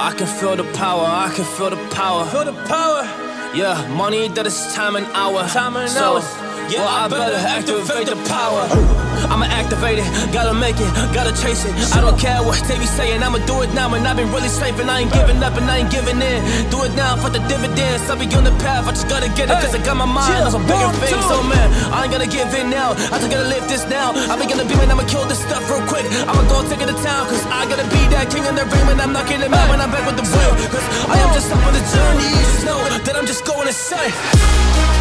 I can feel the power, I can feel the power. Feel the power. Yeah, money that is time and hour. Time and so, hour. Yeah, well, I, I better, better activate, activate the power. I'ma activate it, gotta make it, gotta chase it. I don't care what they be saying, I'ma do it now. And I've been really saving, I ain't giving up and I ain't giving in. Do it now for the dividends, I'll be on the path. I just gotta get it, cause I got my mind on some bigger things. Oh man, I ain't gonna give in now. I just gotta live this now. I'ma be man, I'ma kill this stuff I'ma go take it to town, cause I gotta be that king in the ring when I'm knocking him out when I'm back with the real. Cause I am just up on the journey, you just know that I'm just going insane.